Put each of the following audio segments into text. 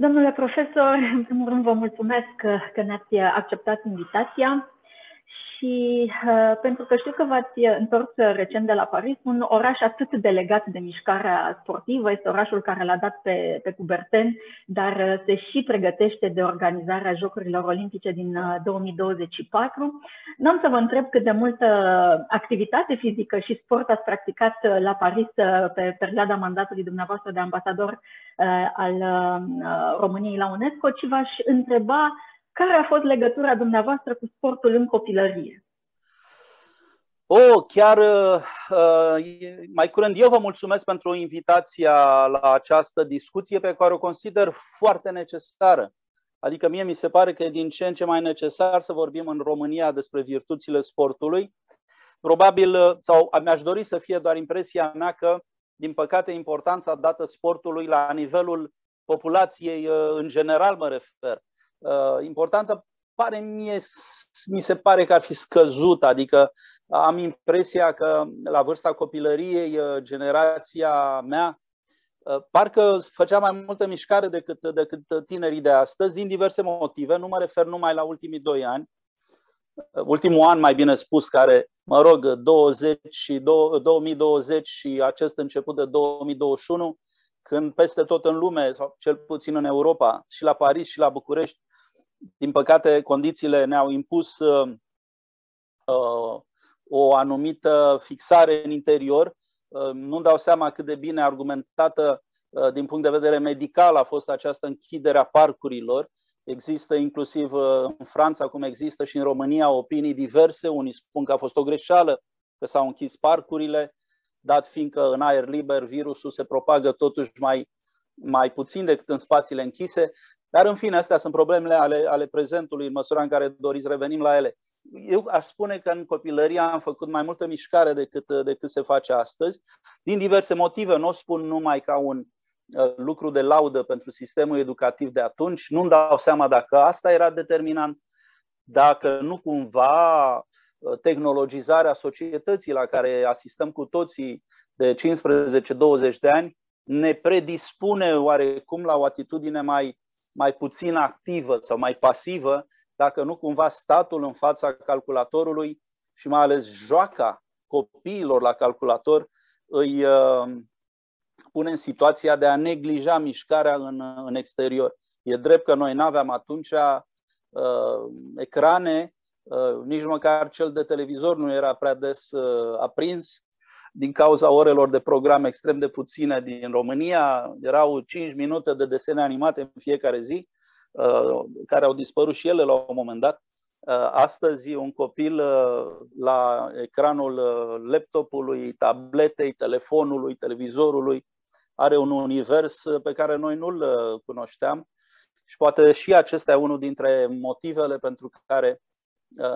Domnule profesor, în primul rând vă mulțumesc că, că ne-ați acceptat invitația și uh, pentru că știu că v-ați întors recent de la Paris, un oraș atât de legat de mișcarea sportivă, este orașul care l-a dat pe, pe Cuberten, dar uh, se și pregătește de organizarea Jocurilor Olimpice din uh, 2024. Nu am să vă întreb cât de multă activitate fizică și sport ați practicat uh, la Paris uh, pe perioada mandatului dumneavoastră de ambasador uh, al României la UNESCO, ci v-aș întreba care a fost legătura dumneavoastră cu sportul în copilărie? Oh, chiar uh, mai curând eu vă mulțumesc pentru invitația la această discuție pe care o consider foarte necesară. Adică mie mi se pare că e din ce în ce mai necesar să vorbim în România despre virtuțile sportului. Probabil, uh, sau mi-aș dori să fie doar impresia mea că, din păcate, importanța dată sportului la nivelul populației uh, în general mă refer, Uh, importanța pare mie, mi se pare că ar fi scăzut, adică am impresia că la vârsta copilăriei, uh, generația mea, uh, parcă făcea mai multă mișcare decât, decât tinerii de astăzi, din diverse motive. Nu mă refer numai la ultimii doi ani, ultimul an, mai bine spus, care, mă rog, 20 și 2020 și acest început de 2021, când peste tot în lume, sau cel puțin în Europa, și la Paris și la București, din păcate, condițiile ne-au impus uh, uh, o anumită fixare în interior. Uh, nu dau seama cât de bine argumentată uh, din punct de vedere medical a fost această închidere a parcurilor. Există inclusiv uh, în Franța, cum există și în România, opinii diverse. Unii spun că a fost o greșeală, că s-au închis parcurile, dat fiindcă în aer liber virusul se propagă totuși mai, mai puțin decât în spațiile închise. Dar, în fine, astea sunt problemele ale, ale prezentului, în măsura în care doriți revenim la ele. Eu aș spune că în copilărie am făcut mai multă mișcare decât, decât se face astăzi, din diverse motive. Nu o spun numai ca un uh, lucru de laudă pentru sistemul educativ de atunci. Nu-mi dau seama dacă asta era determinant, dacă nu cumva uh, tehnologizarea societății la care asistăm cu toții de 15-20 de ani ne predispune oarecum la o atitudine mai mai puțin activă sau mai pasivă, dacă nu cumva statul în fața calculatorului și mai ales joaca copiilor la calculator îi uh, pune în situația de a neglija mișcarea în, în exterior. E drept că noi nu aveam atunci uh, ecrane, uh, nici măcar cel de televizor nu era prea des uh, aprins, din cauza orelor de program extrem de puține din România. Erau 5 minute de desene animate în fiecare zi, uh, care au dispărut și ele la un moment dat. Uh, astăzi, un copil uh, la ecranul laptopului, tabletei, telefonului, televizorului, are un univers pe care noi nu-l cunoșteam și poate și acesta e unul dintre motivele pentru care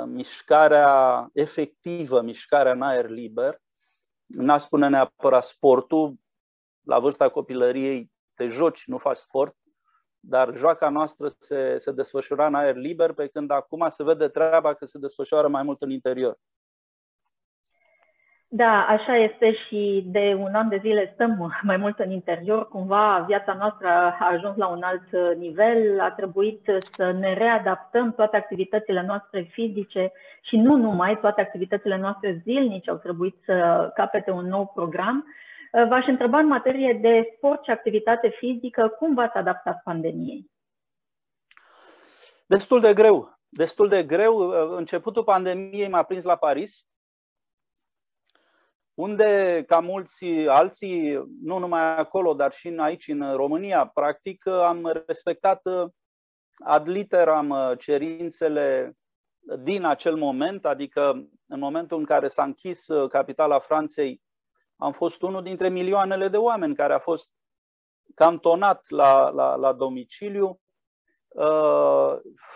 mișcarea efectivă, mișcarea în aer liber, n-aș spune neapărat sportul, la vârsta copilăriei te joci, nu faci sport, dar joaca noastră se, se desfășura în aer liber, pe când acum se vede treaba că se desfășoară mai mult în interior. Da, așa este și de un an de zile stăm mai mult în interior. Cumva viața noastră a ajuns la un alt nivel, a trebuit să ne readaptăm toate activitățile noastre fizice și nu numai, toate activitățile noastre zilnice au trebuit să capete un nou program. V-aș întreba în materie de sport și activitate fizică, cum v-ați adaptat pandemiei? Destul de greu. Destul de greu. Începutul pandemiei m-a prins la Paris unde, ca mulți alții, nu numai acolo, dar și aici, în România, practic, am respectat ad literam cerințele din acel moment, adică în momentul în care s-a închis capitala Franței, am fost unul dintre milioanele de oameni care a fost cantonat la, la, la domiciliu,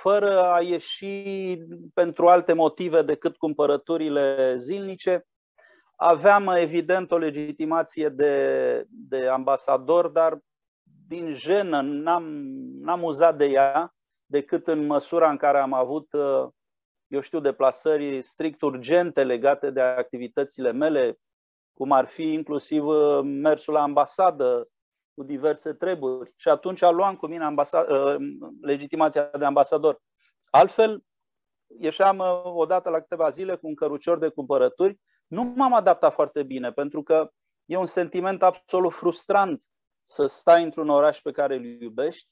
fără a ieși pentru alte motive decât cumpărăturile zilnice Aveam, evident, o legitimație de, de ambasador, dar din jenă n-am, n-am uzat de ea decât în măsura în care am avut, eu știu, deplasări strict urgente legate de activitățile mele, cum ar fi inclusiv mersul la ambasadă cu diverse treburi și atunci luam cu mine ambasa- uh, legitimația de ambasador. Altfel, ieșeam uh, odată la câteva zile cu un cărucior de cumpărături. Nu m-am adaptat foarte bine, pentru că e un sentiment absolut frustrant să stai într-un oraș pe care îl iubești,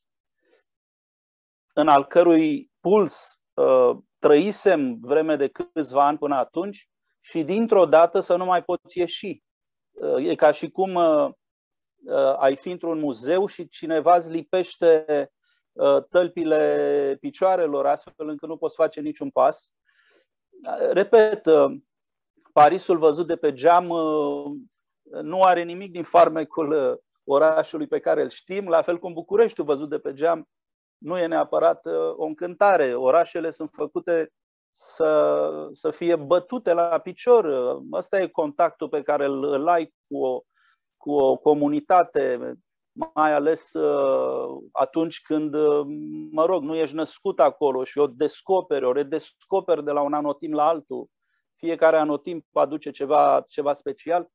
în al cărui puls uh, trăisem vreme de câțiva ani până atunci și dintr-o dată să nu mai poți ieși. Uh, e ca și cum uh, uh, ai fi într-un muzeu și cineva îți lipește uh, tălpile picioarelor astfel încât nu poți face niciun pas. Uh, repet, uh, Parisul văzut de pe geam uh, nu are nimic din farmecul uh, orașului pe care îl știm, la fel cum Bucureștiul văzut de pe geam nu e neapărat uh, o încântare. Orașele sunt făcute să, să fie bătute la picior. Ăsta e contactul pe care îl, îl ai cu o, cu o comunitate, mai ales uh, atunci când, uh, mă rog, nu ești născut acolo și o descoperi, o redescoperi de la un anotimp la altul. Fiecare anotimp aduce ceva, ceva special.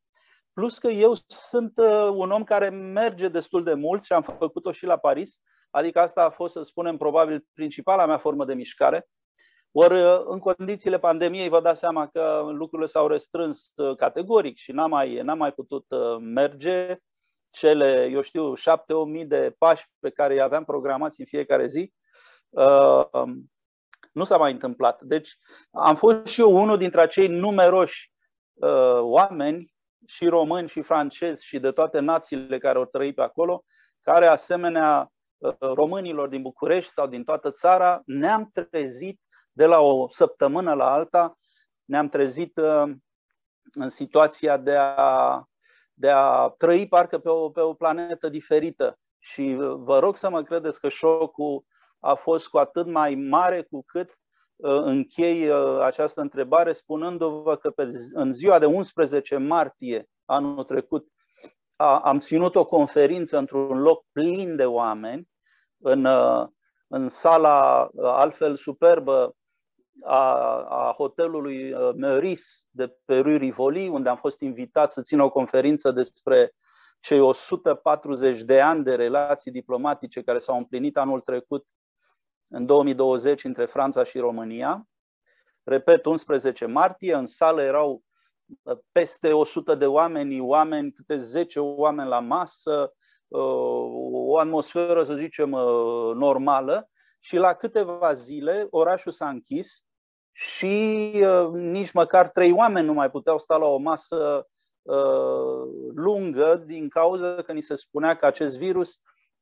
Plus că eu sunt un om care merge destul de mult și am făcut-o și la Paris, adică asta a fost, să spunem, probabil principala mea formă de mișcare. Ori în condițiile pandemiei vă dați seama că lucrurile s-au restrâns categoric și n-am mai, n-am mai putut merge cele, eu știu, șapte o mii de pași pe care îi aveam programați în fiecare zi. Nu s-a mai întâmplat. Deci am fost și eu unul dintre acei numeroși oameni și români și francezi și de toate națiile care au trăit pe acolo, care asemenea uh, românilor din București sau din toată țara, ne-am trezit de la o săptămână la alta, ne-am trezit uh, în situația de a, de a trăi parcă pe o, pe o planetă diferită. Și uh, vă rog să mă credeți că șocul a fost cu atât mai mare cu cât Uh, închei uh, această întrebare spunându-vă că pe, în ziua de 11 martie anul trecut a, am ținut o conferință într-un loc plin de oameni, în, uh, în sala altfel superbă a, a hotelului Meris de pe Rue Rivoli, unde am fost invitat să țin o conferință despre cei 140 de ani de relații diplomatice care s-au împlinit anul trecut în 2020 între Franța și România. Repet, 11 martie, în sală erau uh, peste 100 de oameni, oameni, câte 10 oameni la masă, uh, o atmosferă, să zicem, uh, normală și la câteva zile orașul s-a închis și nici măcar trei oameni nu mai puteau sta la o masă lungă din cauza că ni se spunea că acest virus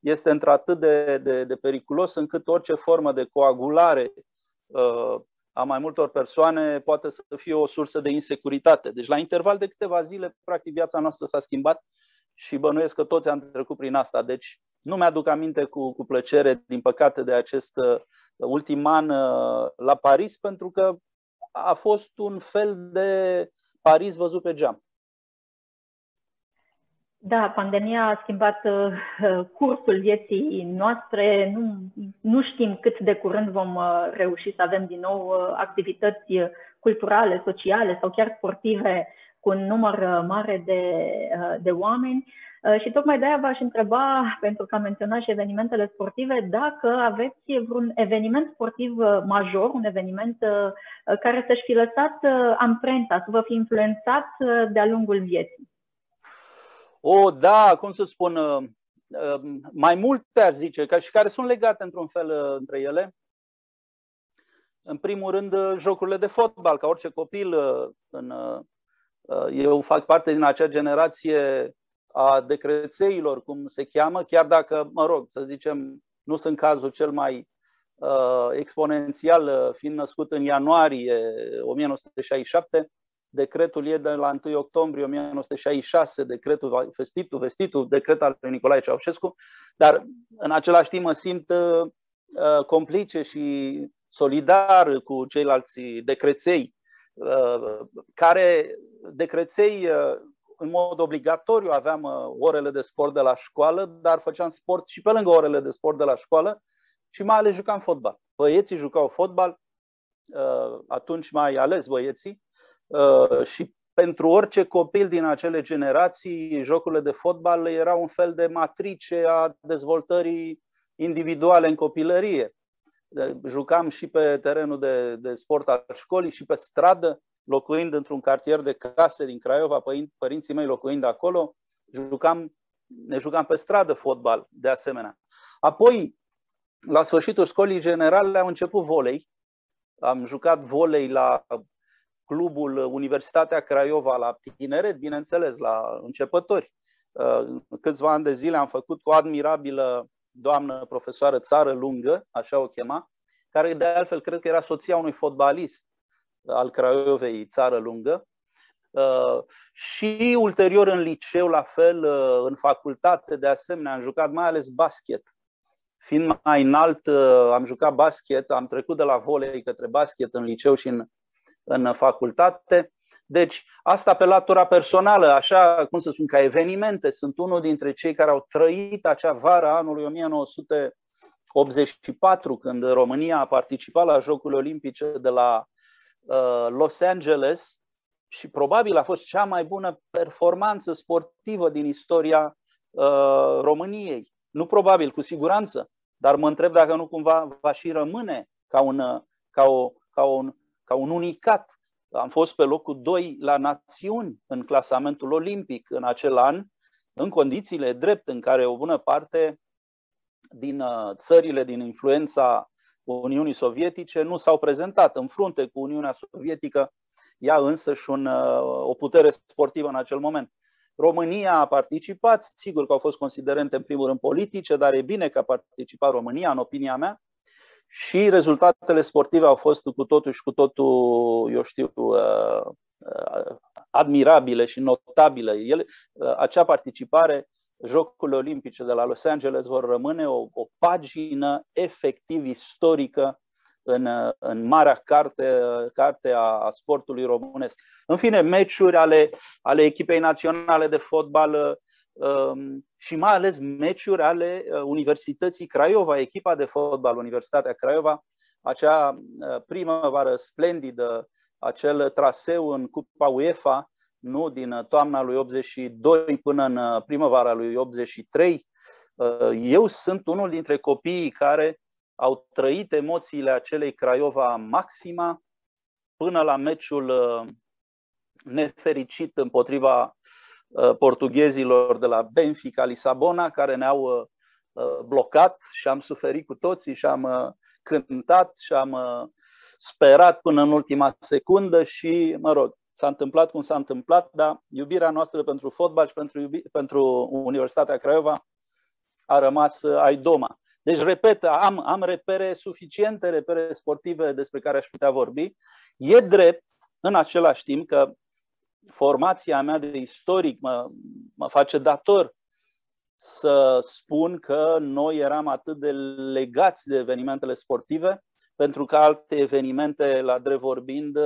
este într-atât de, de, de periculos încât orice formă de coagulare uh, a mai multor persoane poate să fie o sursă de insecuritate. Deci la interval de câteva zile, practic, viața noastră s-a schimbat și bănuiesc că toți am trecut prin asta. Deci nu mi-aduc aminte cu, cu plăcere, din păcate, de acest uh, ultim an uh, la Paris, pentru că a fost un fel de Paris văzut pe geam. Da, pandemia a schimbat uh, cursul vieții noastre. Nu, nu știm cât de curând vom uh, reuși să avem din nou uh, activități culturale, sociale sau chiar sportive cu un număr mare de, de oameni. Și tocmai de-aia v-aș întreba, pentru că am menționat și evenimentele sportive, dacă aveți vreun eveniment sportiv major, un eveniment care să-și fi lăsat amprenta, să vă fi influențat de-a lungul vieții. O, da, cum să spun, uh, uh, mai multe ar zice, ca și care sunt legate într-un fel uh, între ele. În primul rând, jocurile de fotbal, ca orice copil. În, eu fac parte din acea generație a decrețeilor, cum se cheamă, chiar dacă, mă rog, să zicem, nu sunt cazul cel mai uh, exponențial, fiind născut în ianuarie 1967, Decretul e de la 1 octombrie 1966, decretul vestitul, vestitul, decret al lui Nicolae Ceaușescu, dar în același timp mă simt uh, uh, complice și solidar cu ceilalți decreței, uh, care decreței uh, în mod obligatoriu aveam uh, orele de sport de la școală, dar făceam sport și pe lângă orele de sport de la școală și mai ales jucam fotbal. Băieții jucau fotbal, uh, atunci mai ales băieții, Uh, și pentru orice copil din acele generații, jocurile de fotbal erau un fel de matrice a dezvoltării individuale în copilărie. Jucam și pe terenul de, de sport al școlii și pe stradă, locuind într-un cartier de case din Craiova, părinții mei locuind acolo, jucam, ne jucam pe stradă fotbal, de asemenea. Apoi, la sfârșitul școlii generale, am început volei. Am jucat volei la clubul Universitatea Craiova la tineret, bineînțeles, la începători. Uh, câțiva ani de zile am făcut cu o admirabilă doamnă profesoară țară lungă, așa o chema, care de altfel cred că era soția unui fotbalist al Craiovei țară lungă. Uh, și ulterior în liceu, la fel, uh, în facultate, de asemenea, am jucat mai ales basket. Fiind mai înalt, am jucat basket, am trecut de la volei către basket în liceu și în în facultate. Deci, asta pe latura personală, așa cum să spun, ca evenimente, sunt unul dintre cei care au trăit acea vară anului 1984, când România a participat la Jocurile Olimpice de la uh, Los Angeles și probabil a fost cea mai bună performanță sportivă din istoria uh, României. Nu probabil, cu siguranță, dar mă întreb dacă nu cumva va și rămâne ca un, ca o, ca un ca un unicat. Am fost pe locul 2 la națiuni în clasamentul olimpic în acel an, în condițiile drept în care o bună parte din uh, țările din influența Uniunii Sovietice nu s-au prezentat în frunte cu Uniunea Sovietică, ea însă și un, uh, o putere sportivă în acel moment. România a participat, sigur că au fost considerente în primul rând politice, dar e bine că a participat România, în opinia mea, și rezultatele sportive au fost cu totul și cu totul, eu știu, uh, uh, admirabile și notabile. El, uh, acea participare, Jocurile Olimpice de la Los Angeles vor rămâne o, o pagină efectiv istorică în, în marea carte, carte a, a sportului românesc. În fine, meciuri ale, ale echipei naționale de fotbal Um, și mai ales meciuri ale uh, Universității Craiova, echipa de fotbal Universitatea Craiova, acea uh, primăvară splendidă, acel traseu în Cupa UEFA, nu din toamna lui 82 până în primăvara lui 83. Uh, eu sunt unul dintre copiii care au trăit emoțiile acelei Craiova maxima până la meciul nefericit împotriva Uh, portughezilor de la Benfica, Lisabona, care ne-au uh, uh, blocat și am suferit cu toții și am cântat și am sperat până în ultima secundă și, mă rog, s-a întâmplat cum s-a întâmplat, dar iubirea noastră pentru fotbal și pentru, iubi- pentru Universitatea Craiova a rămas ai doma. Deci, repet, am, am repere suficiente, repere sportive despre care aș putea vorbi. E drept, în același timp, că formația mea de istoric mă, mă face dator să spun că noi eram atât de legați de evenimentele sportive, pentru că alte evenimente, la drept vorbind,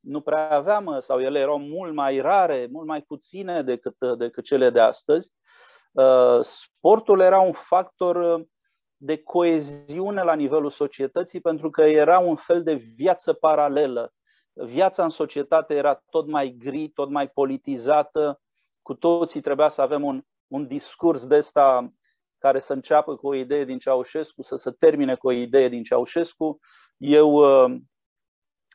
nu prea aveam sau ele erau mult mai rare, mult mai puține decât, decât cele de astăzi. Sportul era un factor de coeziune la nivelul societății pentru că era un fel de viață paralelă viața în societate era tot mai gri, tot mai politizată, cu toții trebuia să avem un, un discurs de ăsta care să înceapă cu o idee din Ceaușescu, să se termine cu o idee din Ceaușescu. Eu uh,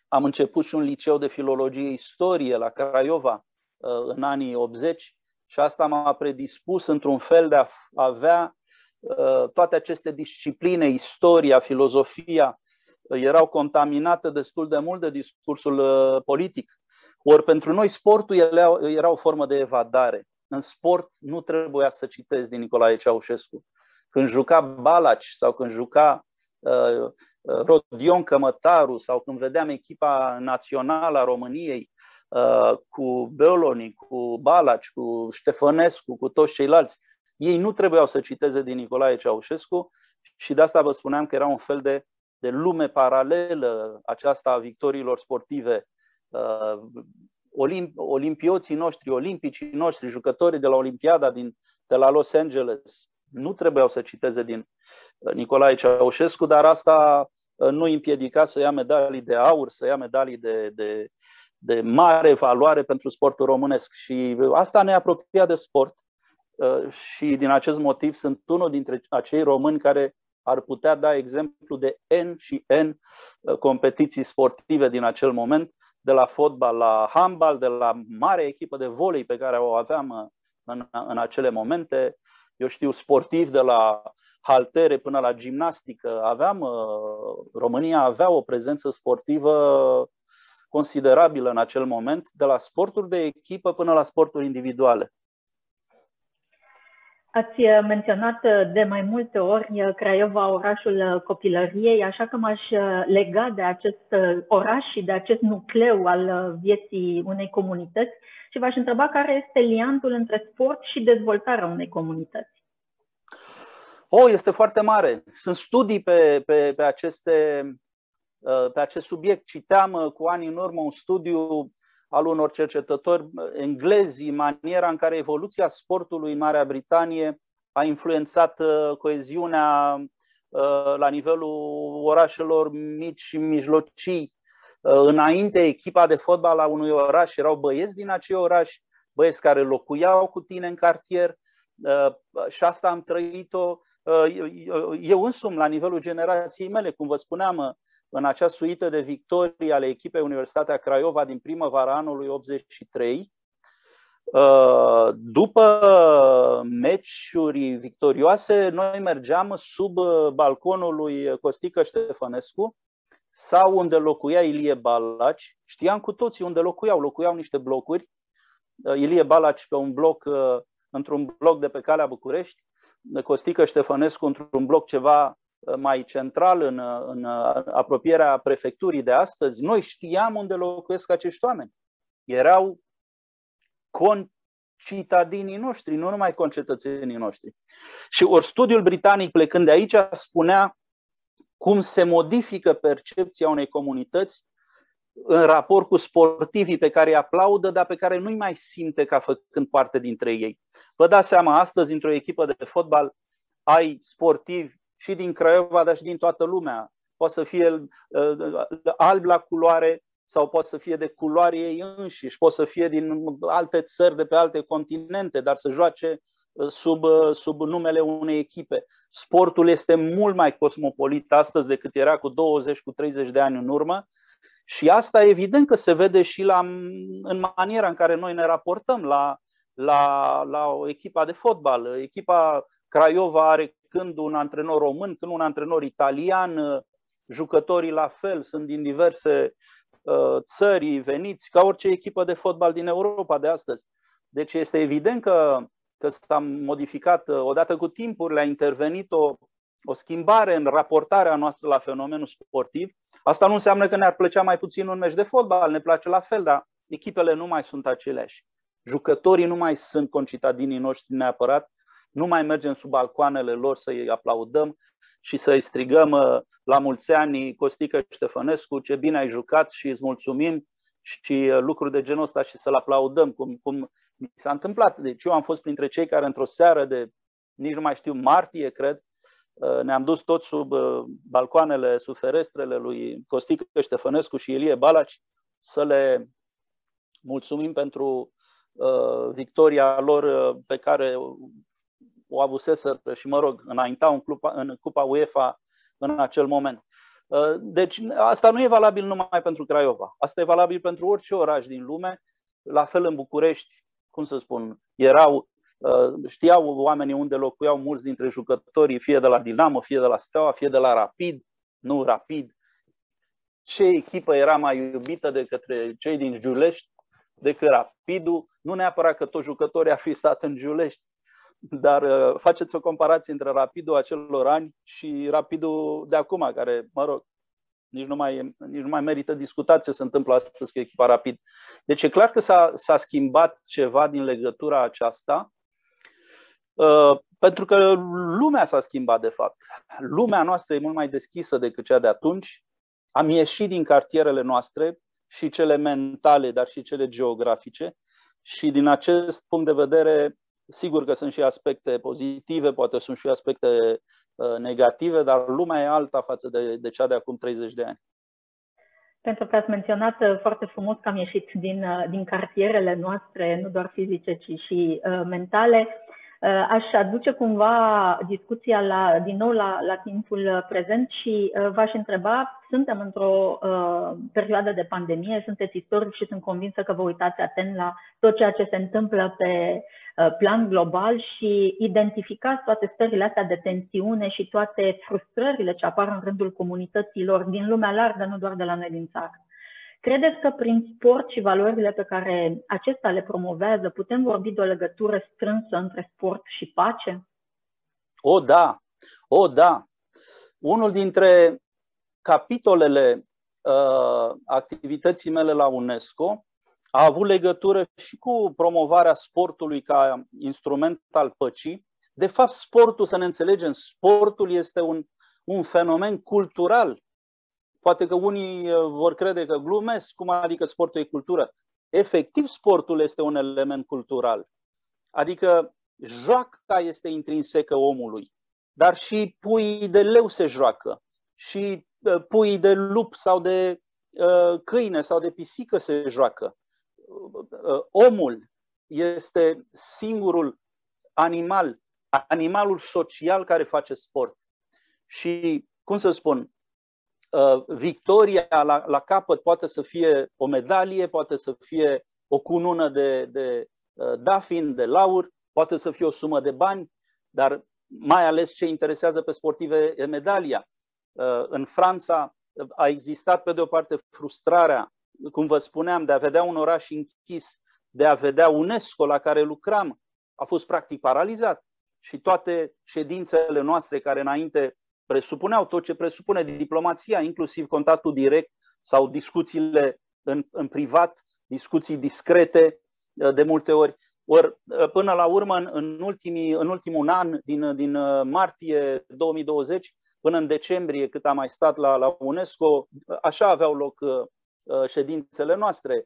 am început și un liceu de filologie istorie la Craiova uh, în anii 80 și asta m-a predispus într-un fel de a avea uh, toate aceste discipline, istoria, filozofia, erau contaminate destul de mult de discursul uh, politic. Ori pentru noi sportul era o formă de evadare. În sport nu trebuia să citezi din Nicolae Ceaușescu. Când juca Balaci sau când juca uh, uh, Rodion Cămătaru sau când vedeam echipa națională a României uh, cu Beoloni, cu Balaci, cu Ștefănescu, cu toți ceilalți, ei nu trebuiau să citeze din Nicolae Ceaușescu și de asta vă spuneam că era un fel de de lume paralelă aceasta a victoriilor sportive. Uh, olimp, olimpioții noștri, olimpicii noștri, jucătorii de la Olimpiada din, de la Los Angeles, nu trebuiau să citeze din uh, Nicolae Ceaușescu, dar asta uh, nu împiedica să ia medalii de aur, să ia medalii de, de, de mare valoare pentru sportul românesc și asta ne apropia de sport și din acest motiv sunt unul dintre acei români care ar putea da exemplu de N și N competiții sportive din acel moment, de la fotbal la handbal, de la mare echipă de volei pe care o aveam în, în acele momente, eu știu, sportiv de la haltere până la gimnastică. Aveam, uh, România avea o prezență sportivă considerabilă în acel moment, de la sporturi de echipă până la sporturi individuale. Ați menționat de mai multe ori Craiova, orașul copilăriei, așa că m-aș lega de acest oraș și de acest nucleu al vieții unei comunități și v-aș întreba care este liantul între sport și dezvoltarea unei comunități. Oh, este foarte mare. Sunt studii pe, pe, pe, aceste, uh, pe acest subiect. Citeam uh, cu ani în urmă un studiu al unor cercetători englezi, maniera în care evoluția sportului în Marea Britanie a influențat uh, coeziunea la nivelul orașelor mici și mijlocii. Înainte, echipa de fotbal a unui oraș erau băieți din acei oraș, băieți care locuiau cu tine în cartier și asta am trăit-o eu însumi, la nivelul generației mele, cum vă spuneam, în acea suită de victorii ale echipei Universitatea Craiova din primăvara anului 83, după meciuri victorioase, noi mergeam sub balconul lui Costică Ștefănescu sau unde locuia Ilie Balaci. Știam cu toții unde locuiau, locuiau niște blocuri. Ilie Balaci pe un bloc, într-un bloc de pe calea București, Costică Ștefănescu într-un bloc ceva uh, mai central în, uh, în uh, apropierea prefecturii de astăzi, noi știam unde locuiesc acești oameni. Erau concitadinii noștri, nu numai concetățenii noștri. Și ori studiul britanic plecând de aici spunea cum se modifică percepția unei comunități în raport cu sportivii pe care îi aplaudă, dar pe care nu-i mai simte ca făcând parte dintre ei. Vă dați seama, astăzi, într-o echipă de fotbal, ai sportivi și din Craiova, dar și din toată lumea. Poate să fie uh, alb la culoare sau poate să fie de culoare ei înșiși, poate să fie din alte țări, de pe alte continente, dar să joace uh, sub, uh, sub numele unei echipe. Sportul este mult mai cosmopolit astăzi decât era cu 20, cu 30 de ani în urmă și asta evident că se vede și la, în maniera în care noi ne raportăm la, la, la o echipa de fotbal. Echipa Craiova are când un antrenor român, când un antrenor italian, jucătorii la fel, sunt din diverse uh, țări veniți, ca orice echipă de fotbal din Europa de astăzi. Deci este evident că, că s-a modificat, uh, odată cu timpurile, a intervenit o, o schimbare în raportarea noastră la fenomenul sportiv. Asta nu înseamnă că ne-ar plăcea mai puțin un meci de fotbal, ne place la fel, dar echipele nu mai sunt aceleași. Jucătorii nu mai sunt concitadinii noștri neapărat, nu mai mergem sub balcoanele lor să-i aplaudăm și să-i strigăm uh, la mulți ani Costică Ștefănescu, ce bine ai jucat și îți mulțumim și uh, lucruri de genul ăsta și să-l aplaudăm, cum, cum mi s-a întâmplat. Deci eu am fost printre cei care într-o seară de, nici nu mai știu, martie, cred, uh, ne-am dus toți sub balcoanele, sub ferestrele lui Costică Ștefănescu și Ilie Balaci să le mulțumim pentru Uh, victoria lor uh, pe care o avuseseră și, mă rog, înaintau în, clupa, în Cupa UEFA în acel moment. Uh, deci asta nu e valabil numai pentru Craiova. Asta e valabil pentru orice oraș din lume. La fel în București, cum să spun, erau, știau oamenii unde locuiau mulți dintre jucătorii, fie de la Dinamo, fie de la Steaua, fie de la Rapid, nu Rapid. Ce echipă era mai iubită de către cei din Giulești decât Rapidul, nu neapărat că toți jucătorii ar fi stat în Giulești, dar uh, faceți o comparație între Rapidul acelor ani și Rapidul de acum, care, mă rog, nici nu mai, nici nu mai merită discutat ce se întâmplă astăzi cu echipa Rapid. Deci e clar că s-a, s-a schimbat ceva din legătura aceasta, uh, pentru că lumea s-a schimbat, de fapt. Lumea noastră e mult mai deschisă decât cea de atunci. Am ieșit din cartierele noastre, și cele mentale, dar și cele geografice. Și din acest punct de vedere, sigur că sunt și aspecte pozitive, poate sunt și aspecte uh, negative, dar lumea e alta față de, de cea de acum 30 de ani. Pentru că ați menționat uh, foarte frumos că am ieșit din, uh, din cartierele noastre, nu doar fizice, ci și uh, mentale. Uh, aș aduce cumva discuția la, din nou la, la timpul prezent și uh, v-aș întreba, suntem într-o uh, perioadă de pandemie, sunteți istoric și sunt convinsă că vă uitați atent la tot ceea ce se întâmplă pe uh, plan global și identificați toate stările astea de tensiune și toate frustrările ce apar în rândul comunităților din lumea largă, nu doar de la noi din țară. Credeți că prin sport și valorile pe care acesta le promovează putem vorbi de o legătură strânsă între sport și pace? O, da! O, da! Unul dintre capitolele uh, activității mele la UNESCO a avut legătură și cu promovarea sportului ca instrument al păcii. De fapt, sportul, să ne înțelegem, sportul este un, un fenomen cultural Poate că unii uh, vor crede că glumesc, cum adică sportul e cultură. Efectiv, sportul este un element cultural. Adică joaca este intrinsecă omului, dar și puii de leu se joacă, și uh, puii de lup sau de uh, câine sau de pisică se joacă. Omul este singurul animal, animalul social care face sport. Și, cum să spun, Uh, victoria la, la capăt poate să fie o medalie, poate să fie o cunună de, de uh, dafin, de laur, poate să fie o sumă de bani, dar mai ales ce interesează pe sportive e medalia. Uh, în Franța a existat, pe de o parte, frustrarea, cum vă spuneam, de a vedea un oraș închis, de a vedea UNESCO la care lucram, a fost practic paralizat. Și toate ședințele noastre care înainte presupuneau tot ce presupune diplomația, inclusiv contactul direct sau discuțiile în, în privat, discuții discrete uh, de multe ori. Or, uh, până la urmă, în, în, ultimii, în ultimul an, din, din uh, martie 2020 până în decembrie, cât am mai stat la, la UNESCO, așa aveau loc ședințele noastre.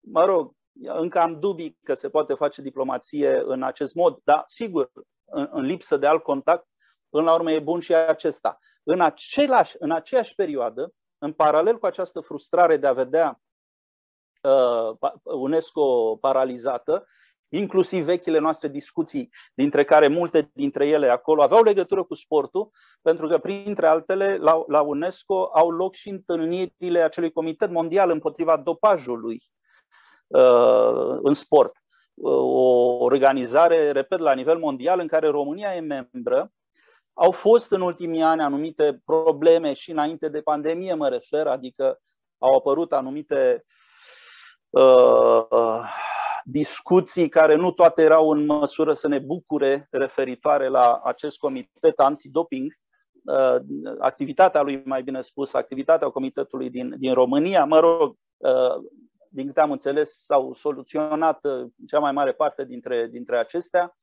Mă rog, încă am dubii că se poate face diplomație în acest mod, dar sigur, în, în lipsă de alt contact, Până la urmă e bun și acesta. În, același, în aceeași perioadă, în paralel cu această frustrare de a vedea uh, UNESCO paralizată, inclusiv vechile noastre discuții, dintre care multe dintre ele acolo aveau legătură cu sportul, pentru că, printre altele, la, la UNESCO au loc și întâlnirile acelui Comitet Mondial împotriva dopajului uh, în sport. Uh, o organizare, repet, la nivel mondial, în care România e membră au fost în ultimii ani anumite probleme și înainte de pandemie mă refer, adică au apărut anumite uh, discuții care nu toate erau în măsură să ne bucure referitoare la acest comitet antidoping, uh, activitatea lui, mai bine spus, activitatea comitetului din, din România, mă rog, uh, din câte am înțeles, s-au soluționat uh, cea mai mare parte dintre, dintre acestea.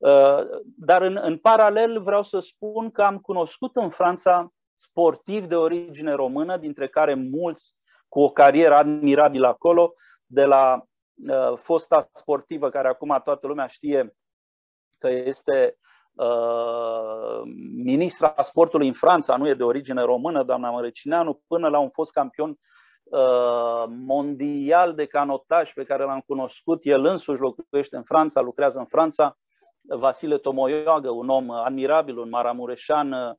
Uh, dar în, în paralel vreau să spun că am cunoscut în Franța sportivi de origine română, dintre care mulți cu o carieră admirabilă acolo, de la uh, fosta sportivă, care acum toată lumea știe că este uh, ministra sportului în Franța, nu e de origine română, doamna Mărăcineanu, până la un fost campion uh, mondial de canotaj pe care l-am cunoscut. El însuși locuiește în Franța, lucrează în Franța Vasile Tomoioagă, un om admirabil, un maramureșan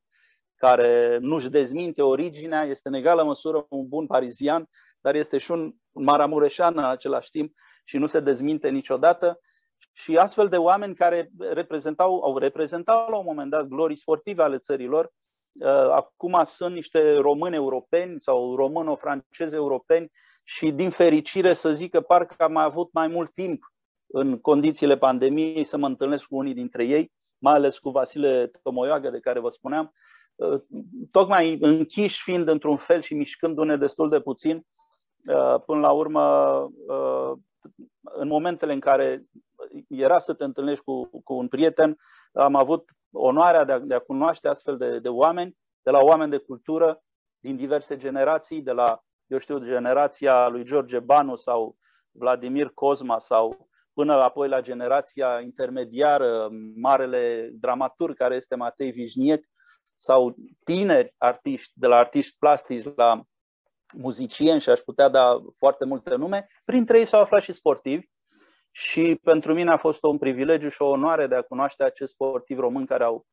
care nu-și dezminte originea, este în egală măsură un bun parizian, dar este și un maramureșan în același timp și nu se dezminte niciodată. Și astfel de oameni care reprezentau, au reprezentat la un moment dat glorii sportive ale țărilor, uh, acum sunt niște români europeni sau româno-francezi europeni și din fericire să zic că parcă am mai avut mai mult timp în condițiile pandemiei să mă întâlnesc cu unii dintre ei, mai ales cu Vasile Tomoiagă, de care vă spuneam, uh, tocmai închiși fiind într-un fel și mișcându-ne destul de puțin, uh, până la urmă, uh, în momentele în care era să te întâlnești cu, cu un prieten, am avut onoarea de a, de a cunoaște astfel de, de oameni, de la oameni de cultură din diverse generații, de la, eu știu, generația lui George Banu sau Vladimir Cosma sau până apoi la generația intermediară, marele dramaturg care este Matei Vișniec, sau tineri artiști, de la artiști plastici la muzicieni și aș putea da foarte multe nume. Printre ei s-au aflat și sportivi și pentru mine a fost un privilegiu și o onoare de a cunoaște acești sportivi români care au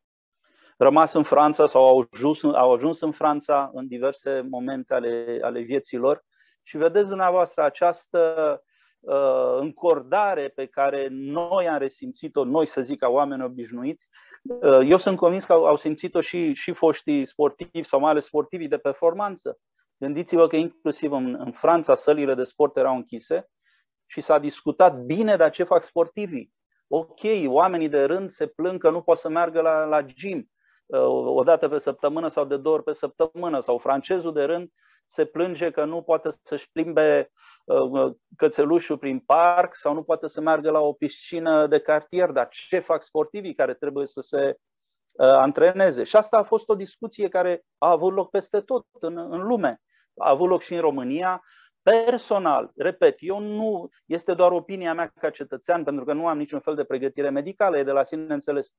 rămas în Franța sau au ajuns, au ajuns în Franța în diverse momente ale, ale vieții lor. Și vedeți dumneavoastră această uh, încordare pe care noi am resimțit-o, noi să zic, ca oameni obișnuiți. Uh, eu sunt convins că au, au simțit-o și, și foștii sportivi sau mai ales sportivii de performanță. Gândiți-vă că inclusiv în, în Franța sălile de sport erau închise și s-a discutat bine de ce fac sportivii. Ok, oamenii de rând se plâng că nu pot să meargă la, la gym uh, o dată pe săptămână sau de două ori pe săptămână, sau francezul de rând se plânge că nu poate să-și plimbe uh, cățelușul prin parc sau nu poate să meargă la o piscină de cartier. Dar ce fac sportivii care trebuie să se uh, antreneze? Și asta a fost o discuție care a avut loc peste tot în, în lume. A avut loc și în România. Personal, repet, eu nu, este doar opinia mea ca cetățean, pentru că nu am niciun fel de pregătire medicală, e de la sine înțeles.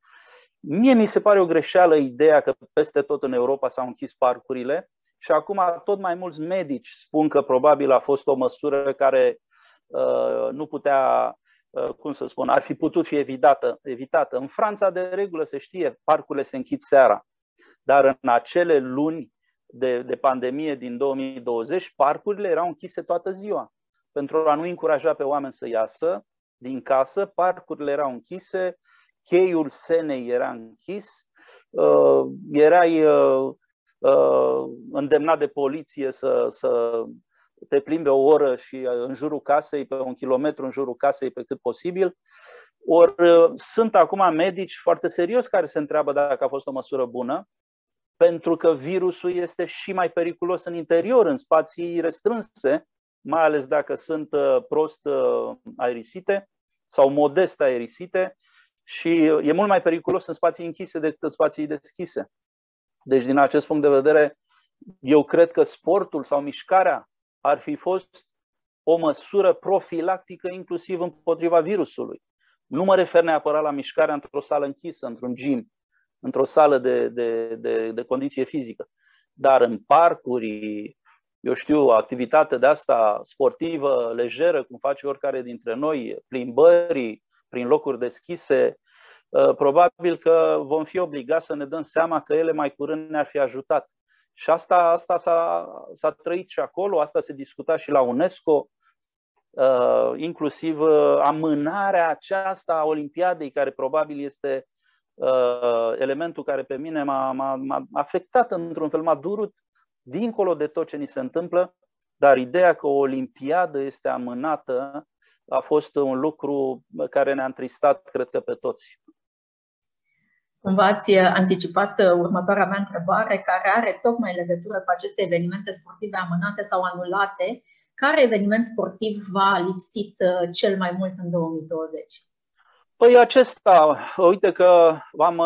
Mie mi se pare o greșeală ideea că peste tot în Europa s-au închis parcurile și acum tot mai mulți medici spun că probabil a fost o măsură care uh, nu putea, uh, cum să spun, ar fi putut fi evitată. evitată. În Franța, de regulă, se știe, parcurile se închid seara. Dar în acele luni de, de pandemie din 2020, parcurile erau închise toată ziua. Pentru a nu încuraja pe oameni să iasă din casă, parcurile erau închise, cheiul Senei era închis, uh, erai uh, uh, îndemnat de poliție să, să te plimbe o oră și în jurul casei, pe un kilometru în jurul casei pe cât posibil. Ori uh, sunt acum medici foarte serios care se întreabă dacă a fost o măsură bună, pentru că virusul este și mai periculos în interior, în spații restrânse, mai ales dacă sunt uh, prost uh, aerisite sau modest aerisite și e mult mai periculos în spații închise decât în spații deschise. Deci, din acest punct de vedere, eu cred că sportul sau mișcarea ar fi fost o măsură profilactică inclusiv împotriva virusului. Nu mă refer neapărat la mișcarea într-o sală închisă, într-un gym, într-o sală de, de, de, de condiție fizică, dar în parcuri, eu știu, activitate de asta sportivă, lejeră, cum face oricare dintre noi, plimbării prin locuri deschise, Uh, probabil că vom fi obligați să ne dăm seama că ele mai curând ne-ar fi ajutat. Și asta, asta s-a, s-a trăit și acolo, asta se discuta și la UNESCO, uh, inclusiv uh, amânarea aceasta a Olimpiadei, care probabil este elementul care pe mine m-a, m-a, m-a afectat într-un fel, m-a durut dincolo de tot ce ni se întâmplă, dar ideea că o Olimpiadă este amânată a fost un lucru care ne-a întristat, cred că, pe toți. Cumva ați uh, anticipat uh, următoarea mea întrebare, care are tocmai legătură cu aceste evenimente sportive amânate sau anulate. Care eveniment sportiv v-a lipsit uh, cel mai mult în 2020? Păi acesta, uite că v-am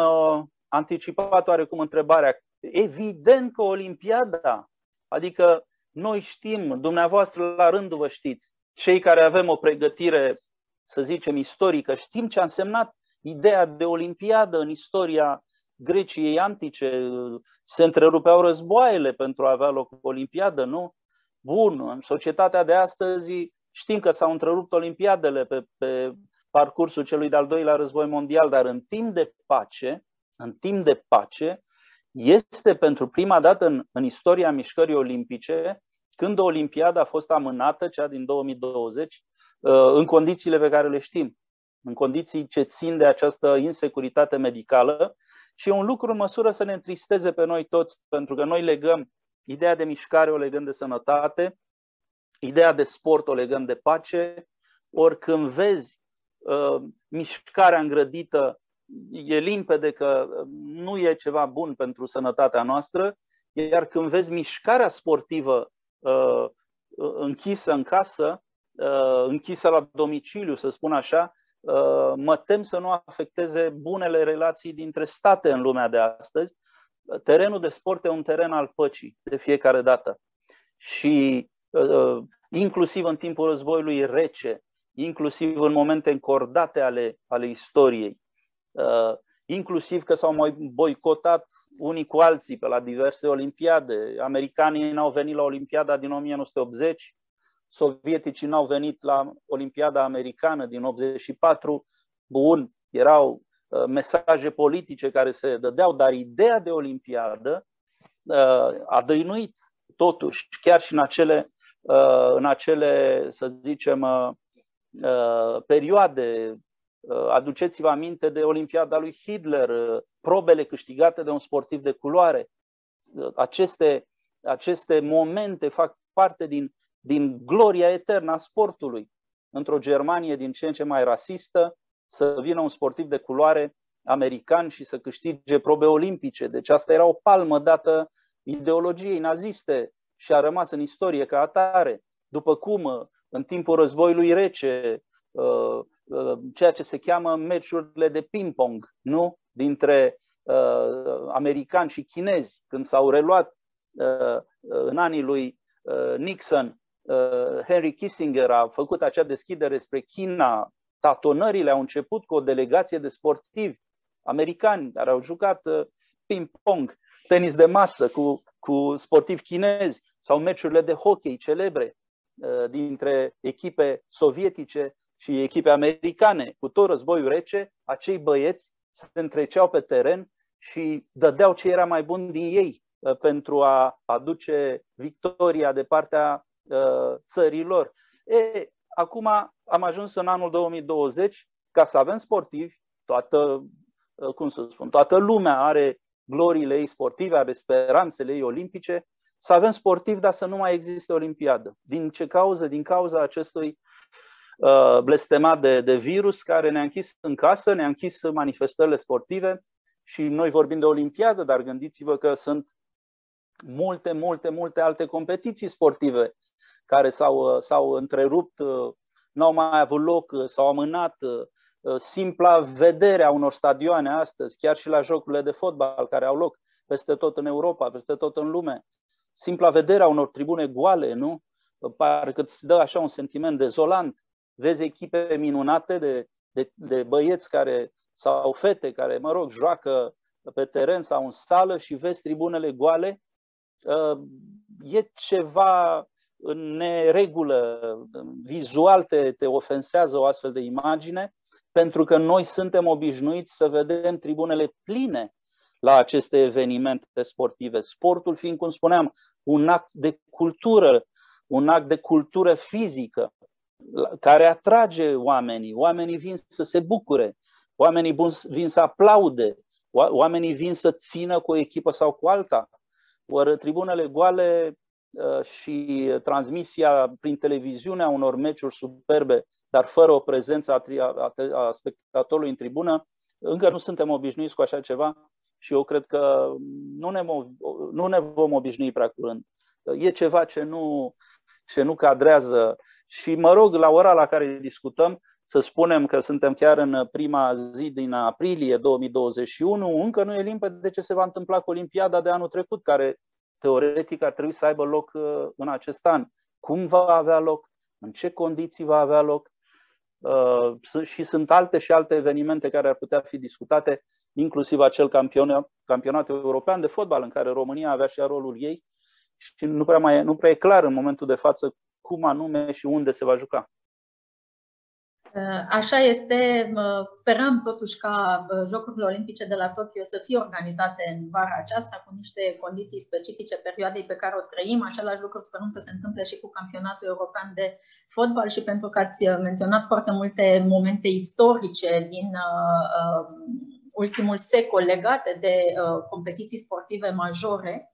anticipat oarecum întrebarea. Evident că Olimpiada, adică noi știm, dumneavoastră la rândul vă știți, cei care avem o pregătire, să zicem, istorică, știm ce a însemnat ideea de olimpiadă în istoria Greciei antice, se întrerupeau războaiele pentru a avea loc o olimpiadă, nu? Bun, în societatea de astăzi știm că s-au întrerupt olimpiadele pe, pe parcursul celui de-al doilea război mondial, dar în timp de pace, în timp de pace, este pentru prima dată în, în istoria mișcării olimpice când o olimpiadă a fost amânată, cea din 2020, uh, în condițiile pe care le știm în condiții ce țin de această insecuritate medicală și e un lucru în măsură să ne întristeze pe noi toți, pentru că noi legăm ideea de mișcare, o legăm de sănătate, ideea de sport o legăm de pace, ori când vezi uh, mișcarea îngrădită, e limpede că uh, nu e ceva bun pentru sănătatea noastră, iar când vezi mișcarea sportivă uh, închisă în casă, uh, închisă la domiciliu, să spun așa, Uh, mă tem să nu afecteze bunele relații dintre state în lumea de astăzi. Terenul de sport e un teren al păcii de fiecare dată. Și uh, inclusiv în timpul războiului rece, inclusiv în momente încordate ale, ale istoriei. Uh, inclusiv că s-au mai boicotat unii cu alții pe la diverse olimpiade. Americanii n-au venit la Olimpiada din 1980, sovieticii n-au venit la Olimpiada Americană din 84. Bun, erau uh, mesaje politice care se dădeau, dar ideea de Olimpiadă uh, a dăinuit totuși, chiar și în acele, uh, în acele să zicem, perioade Aduceți-vă aminte de Olimpiada lui Hitler, probele câștigate de un sportiv de culoare. Aceste, aceste momente fac parte din, din gloria eternă a sportului. Într-o Germanie din ce în ce mai rasistă, să vină un sportiv de culoare american și să câștige probe olimpice. Deci asta era o palmă dată ideologiei naziste și a rămas în istorie ca atare. După cum în timpul războiului rece, uh, uh, ceea ce se cheamă meciurile de ping-pong, nu? Dintre uh, americani și chinezi, când s-au reluat în anii lui Nixon, Henry Kissinger a făcut acea deschidere spre China, tatonările au început cu o delegație de sportivi americani care au jucat ping-pong, tenis de masă cu, cu sportivi chinezi sau meciurile de hockey celebre dintre echipe sovietice și echipe americane. Cu tot războiul rece, acei băieți se întreceau pe teren și dădeau ce era mai bun din ei pentru a aduce victoria de partea țărilor. E, acum am ajuns în anul 2020 ca să avem sportivi, toată, cum să spun, toată lumea are gloriile ei sportive, are speranțele ei olimpice, să avem sportivi, dar să nu mai existe olimpiadă. Din ce cauză? Din cauza acestui uh, blestemat de, de virus care ne-a închis în casă, ne-a închis manifestările sportive și noi vorbim de olimpiadă, dar gândiți-vă că sunt multe, multe, multe alte competiții sportive care s-au, s-au întrerupt, n-au mai avut loc, s-au amânat. Simpla vedere a unor stadioane astăzi, chiar și la jocurile de fotbal care au loc peste tot în Europa, peste tot în lume. Simpla vedere a unor tribune goale, nu? Parcă îți dă așa un sentiment dezolant. Vezi echipe minunate de, de, de băieți care sau fete care, mă rog, joacă pe teren sau în sală și vezi tribunele goale, e ceva în neregulă, vizual te, te ofensează o astfel de imagine, pentru că noi suntem obișnuiți să vedem tribunele pline la aceste evenimente sportive. Sportul fiind, cum spuneam, un act de cultură, un act de cultură fizică care atrage oamenii. Oamenii vin să se bucure, oamenii vin să aplaude, oamenii vin să țină cu o echipă sau cu alta. Ori tribunele goale uh, și transmisia prin televiziune a unor meciuri superbe, dar fără o prezență a spectatorului în tribună, încă nu suntem obișnuiți cu așa ceva și eu cred că nu ne, nu ne vom obișnui prea curând. E ceva ce nu, ce nu cadrează și mă rog, la ora la care discutăm, să spunem că suntem chiar în prima zi din aprilie 2021, încă nu e limpede de ce se va întâmpla cu Olimpiada de anul trecut, care teoretic ar trebui să aibă loc uh, în acest an. Cum va avea loc? În ce condiții va avea loc? Uh, și sunt alte și alte evenimente care ar putea fi discutate, inclusiv acel campionat, campionat european de fotbal în care România avea și rolul ei și nu prea, mai, nu prea e clar în momentul de față cum anume și unde se va juca. Uh, așa este. Sperăm totuși ca uh, Jocurile Olimpice de la Tokyo să fie organizate în vara aceasta cu niște condiții specifice perioadei pe care o trăim. Același lucru sperăm să se întâmple și cu campionatul european de fotbal și pentru că ați uh, menționat foarte multe momente istorice din ultimul secol legate de competiții sportive majore.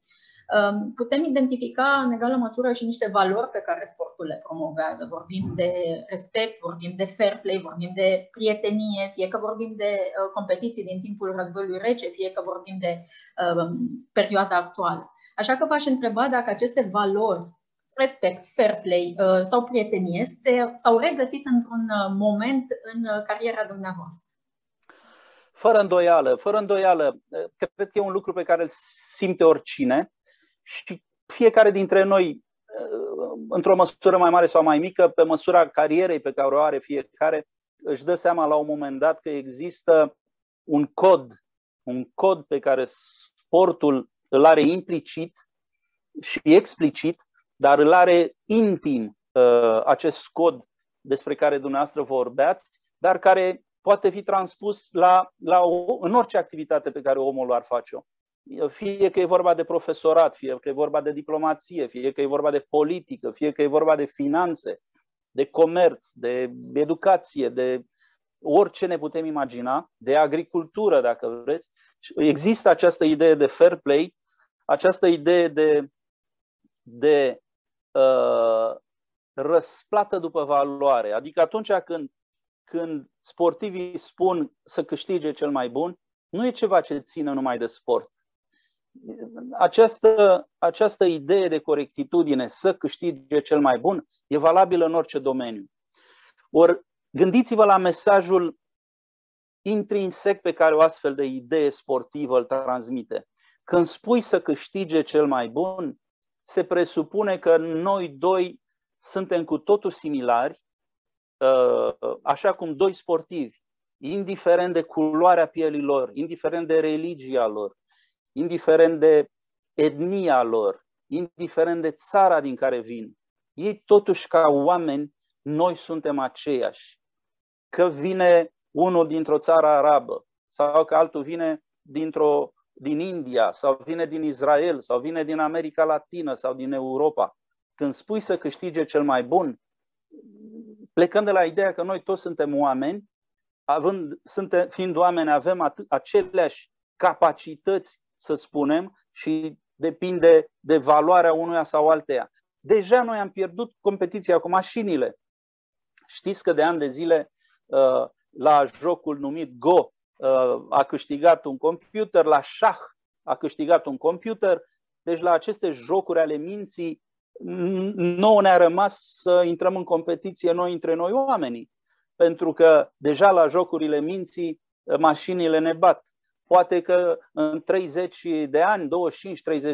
Putem identifica în egală măsură și niște valori pe care sportul le promovează. Vorbim de respect, vorbim de fair play, vorbim de prietenie, fie că vorbim de uh, competiții din timpul războiului rece, fie că vorbim de uh, perioada actuală. Așa că v-aș întreba dacă aceste valori respect, fair play uh, sau prietenie s-au regăsit într-un moment în cariera dumneavoastră. Fără îndoială, fără îndoială. Cred că e un lucru pe care îl simte oricine și fiecare dintre noi, uh, într-o măsură mai mare sau mai mică, pe măsura carierei pe care o are fiecare, își dă seama la un moment dat că există un cod, un cod pe care sportul îl are implicit și explicit, dar îl are intim uh, acest cod despre care dumneavoastră vorbeați, dar care poate fi transpus la, la o, în orice activitate pe care omul ar face-o. Fie că e vorba de profesorat, fie că e vorba de diplomație, fie că e vorba de politică, fie că e vorba de finanțe, de comerț, de educație, de orice ne putem imagina, de agricultură, dacă vreți. Există această idee de fair play, această idee de, de uh, răsplată după valoare. Adică atunci când, când sportivii spun să câștige cel mai bun, nu e ceva ce ține numai de sport. Această, această idee de corectitudine, să câștige cel mai bun, e valabilă în orice domeniu. Ori gândiți-vă la mesajul intrinsec pe care o astfel de idee sportivă îl transmite. Când spui să câștige cel mai bun, se presupune că noi doi suntem cu totul similari, uh, așa cum doi sportivi, indiferent de culoarea pielii lor, indiferent de religia lor, indiferent de etnia lor, indiferent de țara din care vin, ei totuși ca oameni, noi suntem aceiași. Că vine unul dintr-o țară arabă sau că altul vine dintr-o, din India sau vine din Israel sau vine din America Latină sau din Europa. Când spui să câștige cel mai bun, plecând de la ideea că noi toți suntem oameni, având, suntem, fiind oameni, avem atât, aceleași capacități, să spunem, și depinde de valoarea unuia sau alteia. Deja noi am pierdut competiția cu mașinile. Știți că de ani de zile uh, la jocul numit Go uh, a câștigat un computer, la șah a câștigat un computer, deci la aceste jocuri ale minții nouă ne-a rămas să intrăm în competiție noi între noi oamenii. Pentru că deja la jocurile minții mașinile ne bat. Poate că în 30 de ani,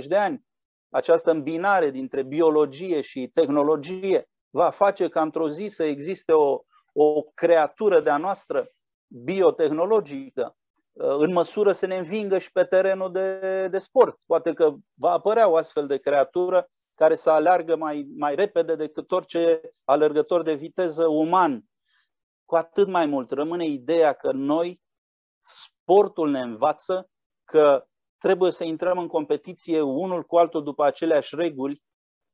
25-30 de ani, această îmbinare dintre biologie și tehnologie va face ca într-o zi să existe o, o creatură de-a noastră biotehnologică în măsură să ne învingă și pe terenul de, de sport. Poate că va apărea o astfel de creatură care să aleargă mai, mai repede decât orice alergător de viteză uman. Cu atât mai mult rămâne ideea că noi, sportul ne învață că trebuie să intrăm în competiție unul cu altul după aceleași reguli,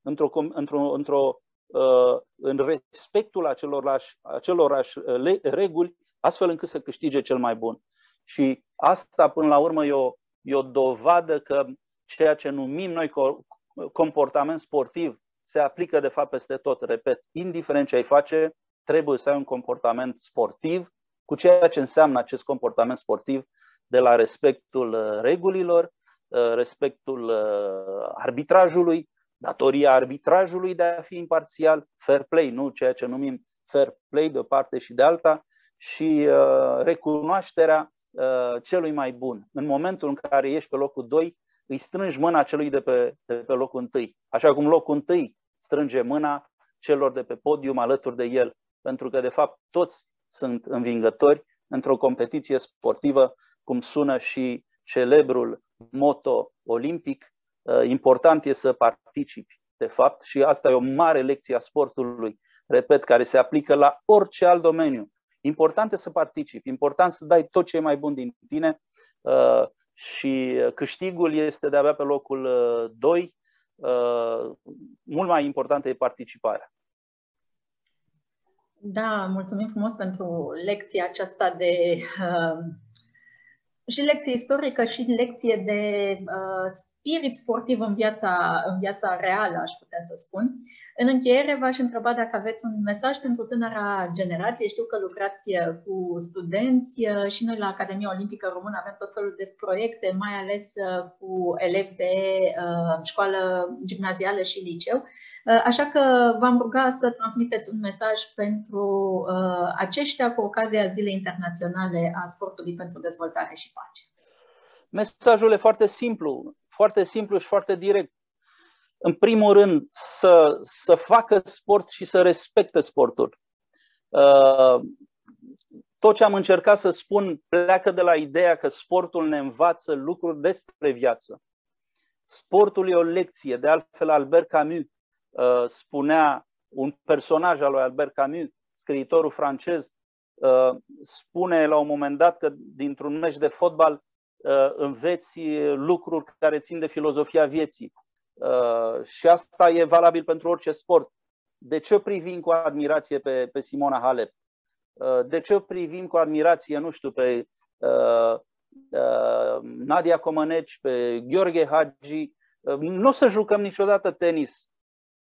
într-o, într-o, într-o, uh, în respectul acelorași, acelorași uh, reguli, astfel încât să câștige cel mai bun. Și asta, până la urmă, e o, e o dovadă că ceea ce numim noi comportament sportiv se aplică de fapt peste tot. Repet, indiferent ce ai face, trebuie să ai un comportament sportiv cu ceea ce înseamnă acest comportament sportiv de la respectul uh, regulilor, uh, respectul uh, arbitrajului, datoria arbitrajului de a fi imparțial, fair play, nu ceea ce numim fair play de o parte și de alta, și recunoașterea celui mai bun. În momentul în care ești pe locul 2, îi strângi mâna celui de pe, de pe locul întâi. Așa cum locul întâi strânge mâna celor de pe podium alături de el. Pentru că, de fapt, toți sunt învingători într-o competiție sportivă, cum sună și celebrul moto olimpic. Uh, important e să participi, de fapt, și asta e o mare lecție a sportului, repet, care se aplică la orice alt domeniu. Important e să participi, important să dai tot ce e mai bun din tine uh, și câștigul este de-abia pe locul 2. Uh, uh, mult mai importantă e participarea. Da, mulțumim frumos pentru lecția aceasta de uh, și lecție istorică și lecție de uh, spirit sportiv în viața, în viața reală, aș putea să spun. În încheiere, v-aș întreba dacă aveți un mesaj pentru tânăra generație. Știu că lucrați uh, cu studenți uh, și noi la Academia Olimpică Română avem tot felul de proiecte, mai ales uh, cu elevi de uh, școală gimnazială și liceu. Uh, așa că v-am ruga să transmiteți un mesaj pentru uh, aceștia cu ocazia Zilei Internaționale a Sportului pentru Dezvoltare și Pace. Mesajul e foarte simplu foarte simplu și foarte direct. În primul rând, să, să facă sport și să respecte sportul. Uh, tot ce am încercat să spun pleacă de la ideea că sportul ne învață lucruri despre viață. Sportul e o lecție. De altfel, Albert Camus uh, spunea, un personaj al lui Albert Camus, scriitorul francez, uh, spune la un moment dat că dintr-un meci de fotbal uh, înveți lucruri care țin de filozofia vieții. Uh, și asta e valabil pentru orice sport. De ce o privim cu admirație pe, pe Simona Halep? Uh, de ce o privim cu admirație, nu știu, pe uh, uh, Nadia Comăneci, pe Gheorghe Hagi? Uh, nu o să jucăm niciodată tenis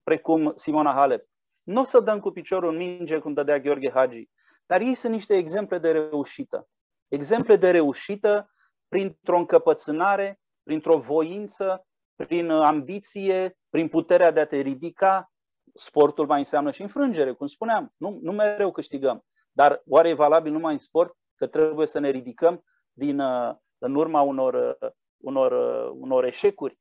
precum Simona Halep. Nu o să dăm cu piciorul în minge cum dădea Gheorghe Hagi. Dar ei sunt niște exemple de reușită. Exemple de reușită printr-o încăpățânare, printr-o voință, prin ambiție, prin puterea de a te ridica. Sportul mai înseamnă și înfrângere, cum spuneam. Nu, nu mereu câștigăm. Dar oare e valabil numai în sport că trebuie să ne ridicăm din, uh, în urma unor, uh, unor, uh, unor eșecuri?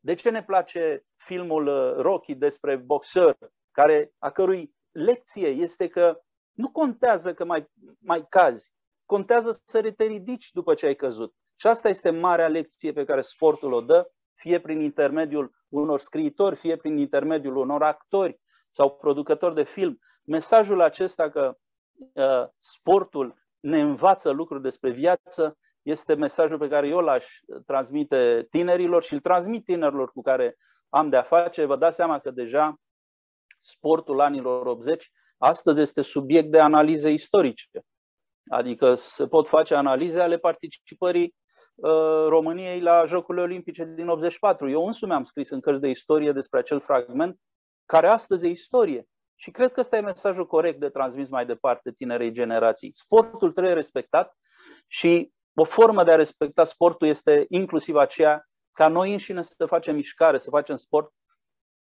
De ce ne place filmul Rocky despre boxer, care, a cărui lecție este că nu contează că mai, mai cazi, contează să te ridici după ce ai căzut. Și asta este marea lecție pe care sportul o dă, fie prin intermediul unor scriitori, fie prin intermediul unor actori sau producători de film. Mesajul acesta că uh, sportul ne învață lucruri despre viață este mesajul pe care eu l-aș transmite tinerilor și îl transmit tinerilor cu care am de-a face. Vă dați seama că deja sportul anilor 80 astăzi este subiect de analize istorice. Adică se pot face analize ale participării uh, României la Jocurile Olimpice din 84. Eu însumi am scris în cărți de istorie despre acel fragment, care astăzi e istorie. Și cred că ăsta e mesajul corect de transmis mai departe tinerei generații. Sportul trebuie respectat și o formă de a respecta sportul este inclusiv aceea ca noi înșine să facem mișcare, să facem sport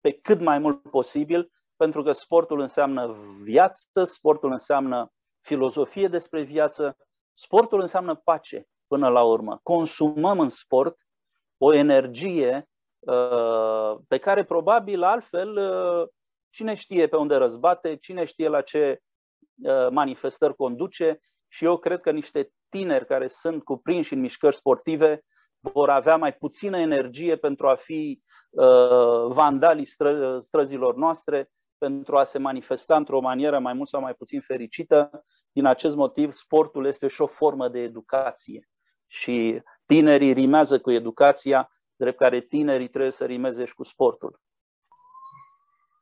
pe cât mai mult posibil, pentru că sportul înseamnă viață, sportul înseamnă filozofie despre viață, sportul înseamnă pace până la urmă. Consumăm în sport o energie uh, pe care probabil altfel uh, cine știe pe unde răzbate, cine știe la ce uh, manifestări conduce și eu cred că niște tineri care sunt cuprinși în mișcări sportive vor avea mai puțină energie pentru a fi uh, vandalii stră, străzilor noastre, pentru a se manifesta într-o manieră mai mult sau mai puțin fericită. Din acest motiv, sportul este și o formă de educație. Și tinerii rimează cu educația, drept care tinerii trebuie să rimeze și cu sportul.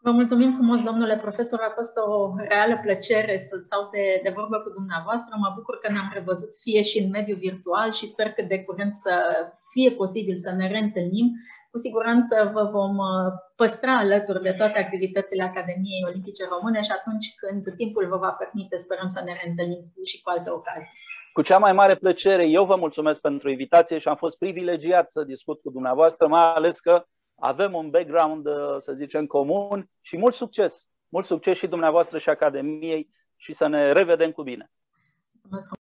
Vă mulțumim frumos, domnule profesor. A fost o reală plăcere să stau de, de vorbă cu dumneavoastră. Mă bucur că ne-am revăzut fie și în mediul virtual și sper că de curând să fie posibil să ne reîntâlnim. Cu siguranță vă vom uh, păstra alături de toate activitățile Academiei Olimpice Române și atunci când timpul vă va permite, sperăm să ne reîntâlnim și cu alte ocazii. Cu cea mai mare plăcere, eu vă mulțumesc pentru invitație și am fost privilegiat să discut cu dumneavoastră, mai ales că avem un background, uh, să zicem, comun și mult succes. Mult succes și dumneavoastră și Academiei și să ne revedem cu bine. Mulțumesc.